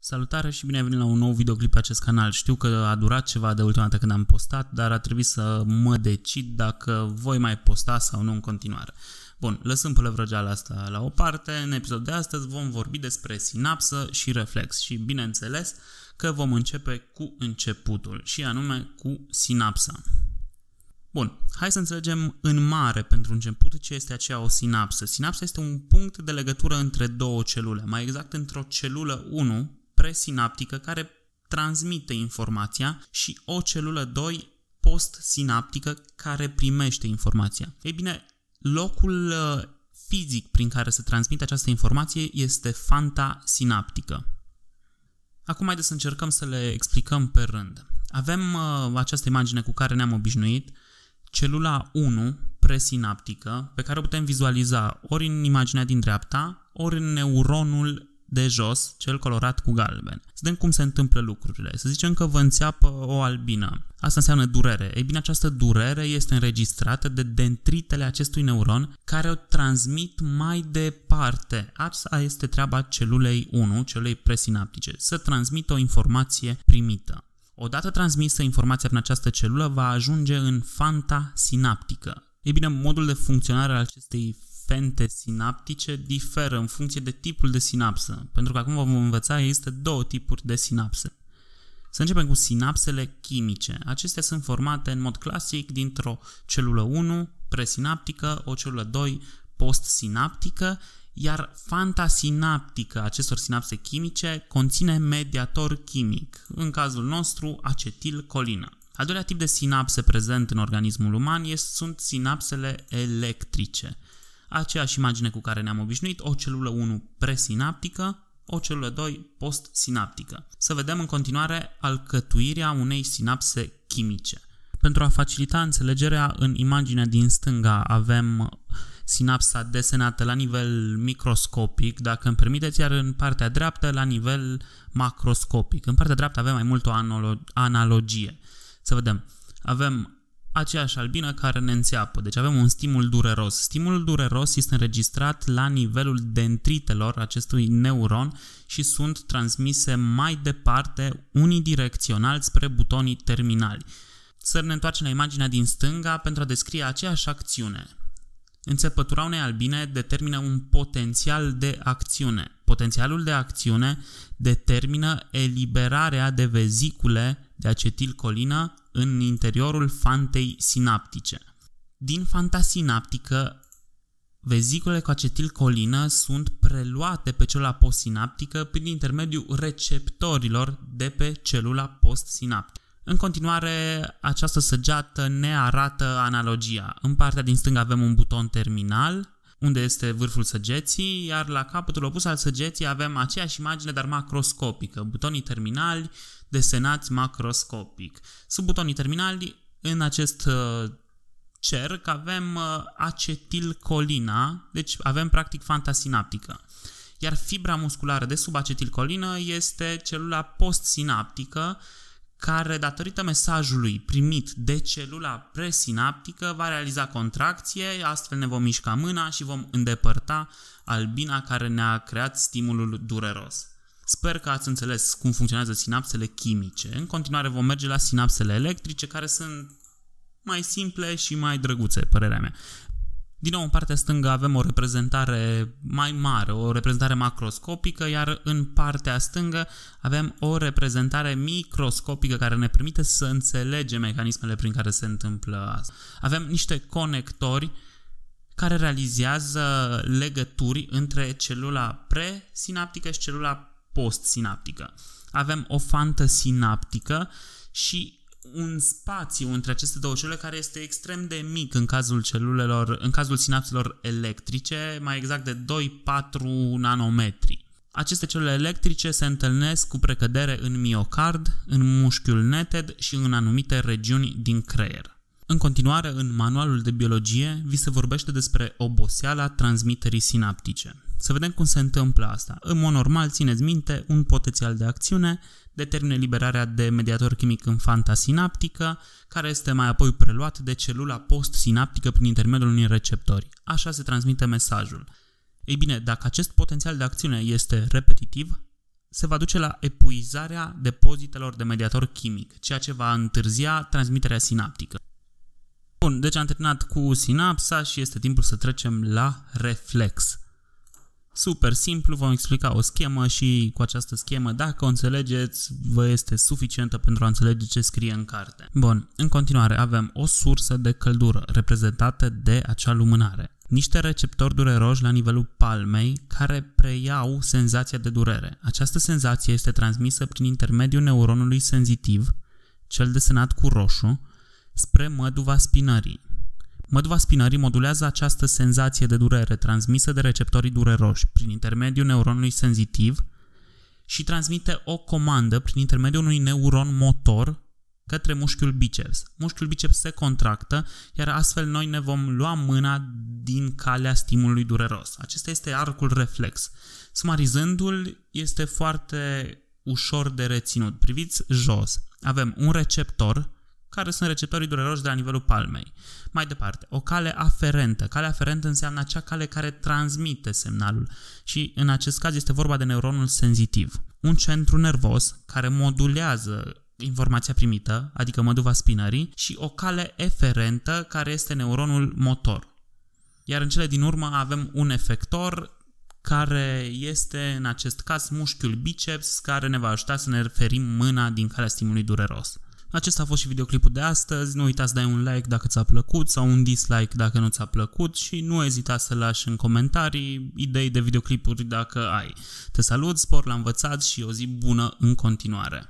Salutare și bine ai venit la un nou videoclip pe acest canal. Știu că a durat ceva de ultima dată când am postat, dar a trebuit să mă decid dacă voi mai posta sau nu în continuare. Bun, lăsând pălăvrăgeala asta la o parte, în episodul de astăzi vom vorbi despre sinapsă și reflex și bineînțeles că vom începe cu începutul și anume cu sinapsa. Bun, hai să înțelegem în mare pentru început ce este aceea o sinapsă. Sinapsa este un punct de legătură între două celule, mai exact într-o celulă 1 presinaptică care transmite informația și o celulă 2 postsinaptică care primește informația. Ei bine, locul uh, fizic prin care se transmite această informație este fanta sinaptică. Acum haideți să încercăm să le explicăm pe rând. Avem uh, această imagine cu care ne-am obișnuit, celula 1 presinaptică, pe care o putem vizualiza ori în imaginea din dreapta, ori în neuronul de jos, cel colorat cu galben. Să vedem cum se întâmplă lucrurile. Să zicem că vă înțeapă o albină. Asta înseamnă durere. Ei bine, această durere este înregistrată de dendritele acestui neuron care o transmit mai departe. Asta este treaba celulei 1, celulei presinaptice, să transmită o informație primită. Odată transmisă informația prin această celulă, va ajunge în fanta sinaptică. Ei bine, modul de funcționare al acestei fente sinaptice diferă în funcție de tipul de sinapsă, pentru că acum vom învăța există două tipuri de sinapse. Să începem cu sinapsele chimice. Acestea sunt formate în mod clasic dintr-o celulă 1 presinaptică, o celulă 2 postsinaptică, iar fanta sinaptică acestor sinapse chimice conține mediator chimic, în cazul nostru acetilcolină. Al doilea tip de sinapse prezent în organismul uman sunt sinapsele electrice aceeași imagine cu care ne-am obișnuit, o celulă 1 presinaptică, o celulă 2 postsinaptică. Să vedem în continuare alcătuirea unei sinapse chimice. Pentru a facilita înțelegerea, în imaginea din stânga avem sinapsa desenată la nivel microscopic, dacă îmi permiteți, iar în partea dreaptă la nivel macroscopic. În partea dreaptă avem mai mult o analogie. Să vedem. Avem aceeași albină care ne înțeapă. Deci avem un stimul dureros. Stimulul dureros este înregistrat la nivelul dendritelor acestui neuron și sunt transmise mai departe unidirecțional spre butonii terminali. Să ne întoarcem la imaginea din stânga pentru a descrie aceeași acțiune. Înțepătura unei albine determină un potențial de acțiune. Potențialul de acțiune determină eliberarea de vezicule de acetilcolină în interiorul fantei sinaptice. Din fanta sinaptică, veziculele cu acetilcolină sunt preluate pe celula postsinaptică prin intermediul receptorilor de pe celula postsinaptică. În continuare, această săgeată ne arată analogia. În partea din stânga avem un buton terminal, unde este vârful săgeții, iar la capătul opus al săgeții avem aceeași imagine, dar macroscopică. Butonii terminali desenați macroscopic. Sub butonii terminali, în acest uh, cerc, avem uh, acetilcolina, deci avem practic fanta sinaptică. Iar fibra musculară de sub acetilcolină este celula postsinaptică, care, datorită mesajului primit de celula presinaptică, va realiza contracție, astfel ne vom mișca mâna și vom îndepărta albina care ne-a creat stimulul dureros. Sper că ați înțeles cum funcționează sinapsele chimice. În continuare vom merge la sinapsele electrice, care sunt mai simple și mai drăguțe, părerea mea. Din nou, în partea stângă avem o reprezentare mai mare, o reprezentare macroscopică, iar în partea stângă avem o reprezentare microscopică care ne permite să înțelegem mecanismele prin care se întâmplă asta. Avem niște conectori care realizează legături între celula presinaptică și celula postsinaptică. Avem o fantă sinaptică și un spațiu între aceste două celule care este extrem de mic în cazul celulelor, în cazul sinapselor electrice, mai exact de 2-4 nanometri. Aceste celule electrice se întâlnesc cu precădere în miocard, în mușchiul neted și în anumite regiuni din creier. În continuare, în manualul de biologie, vi se vorbește despre oboseala transmiterii sinaptice. Să vedem cum se întâmplă asta. În mod normal, țineți minte, un potențial de acțiune determină liberarea de mediator chimic în fanta sinaptică, care este mai apoi preluat de celula postsinaptică prin intermediul unui receptori. Așa se transmite mesajul. Ei bine, dacă acest potențial de acțiune este repetitiv, se va duce la epuizarea depozitelor de mediator chimic, ceea ce va întârzia transmiterea sinaptică. Bun, deci am terminat cu sinapsa și este timpul să trecem la reflex. Super simplu, vom explica o schemă și cu această schemă, dacă o înțelegeți, vă este suficientă pentru a înțelege ce scrie în carte. Bun, în continuare avem o sursă de căldură reprezentată de acea lumânare. Niște receptori dureroși la nivelul palmei care preiau senzația de durere. Această senzație este transmisă prin intermediul neuronului senzitiv, cel desenat cu roșu, spre măduva spinării. Măduva spinării modulează această senzație de durere transmisă de receptorii dureroși prin intermediul neuronului senzitiv și transmite o comandă prin intermediul unui neuron motor către mușchiul biceps. Mușchiul biceps se contractă, iar astfel noi ne vom lua mâna din calea stimulului dureros. Acesta este arcul reflex. Sumarizându-l, este foarte ușor de reținut. Priviți jos. Avem un receptor care sunt receptorii dureroși de la nivelul palmei. Mai departe, o cale aferentă. Calea aferentă înseamnă acea cale care transmite semnalul și în acest caz este vorba de neuronul senzitiv. Un centru nervos care modulează informația primită, adică măduva spinării, și o cale eferentă care este neuronul motor. Iar în cele din urmă avem un efector care este în acest caz mușchiul biceps care ne va ajuta să ne referim mâna din calea stimului dureros. Acesta a fost și videoclipul de astăzi. Nu uitați să dai un like dacă ți-a plăcut sau un dislike dacă nu ți-a plăcut și nu ezita să lași în comentarii idei de videoclipuri dacă ai. Te salut, spor la învățat și o zi bună în continuare!